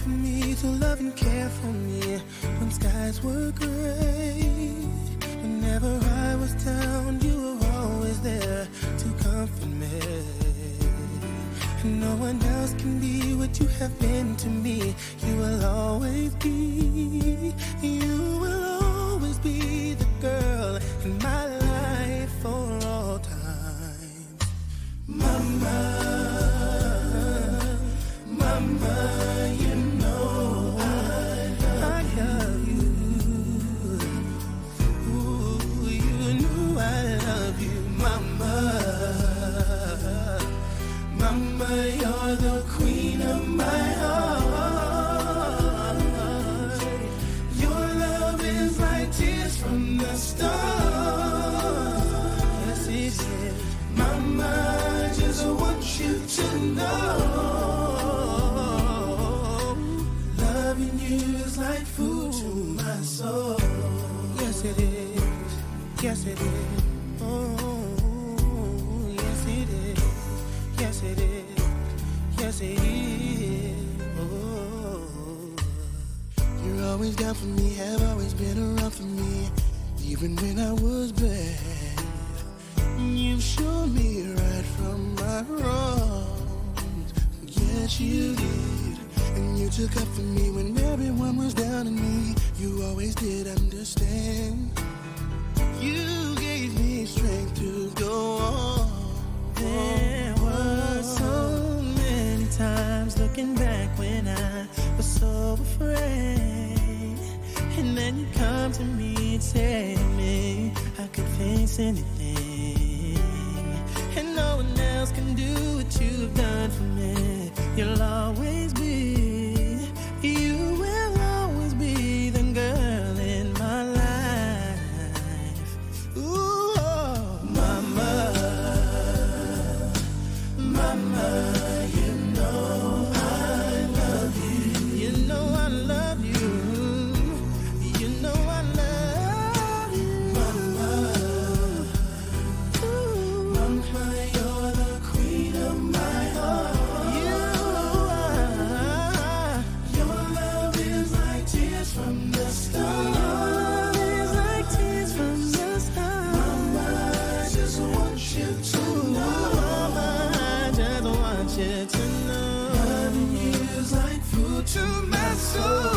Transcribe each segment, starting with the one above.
for me to love and care for me when skies were gray. Whenever I was down, you were always there to comfort me. And no one else can be what you have been to me. You will always be, Mama, you're the queen of my heart. Your love is like tears from the stars. Yes, it is. Mama, I just want you to know. Loving you is like food to my soul. Yes, it is. Yes, it is. Oh, yes, it is. Yes, it is. Yes, it is. Oh. You're always down for me, have always been around for me, even when I was bad. You've shown me right from my wrongs. Yes, you did. And you took up for me when everyone was down on me. You always did understand. You anything. And no one else can do what you've done for me. You'll always be, you to know. Loving you is like food to my soul.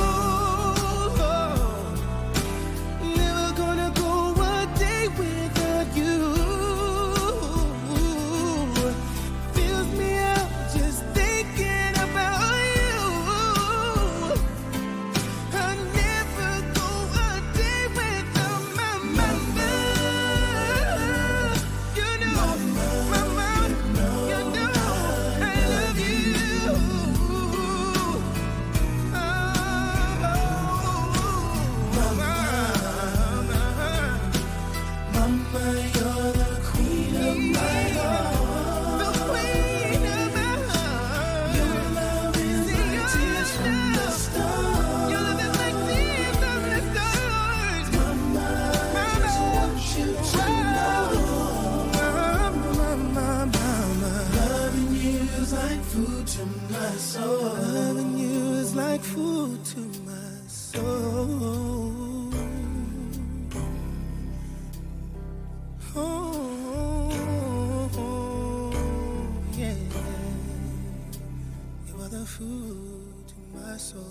The food to my soul.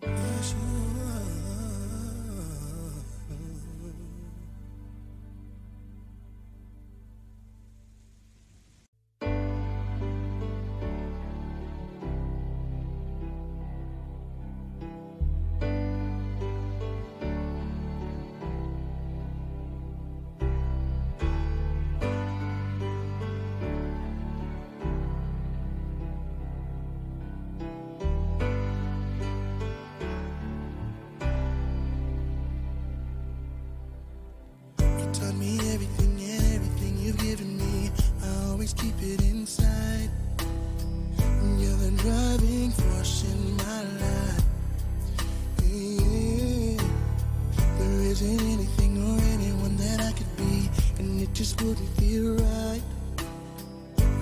Yes, you taught me everything everything you've given me. I always keep it inside. You're the driving force in my life. Yeah. There isn't anything or anyone that I could be, and it just wouldn't feel right.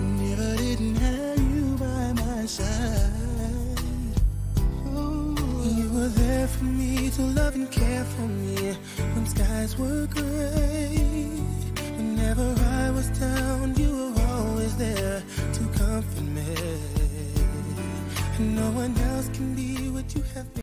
Never didn't have you by my side. Oh, You were there for me to love and care for me when skies were gray. Whenever I was down, you were always there to comfort me. And no one else can be what you have been.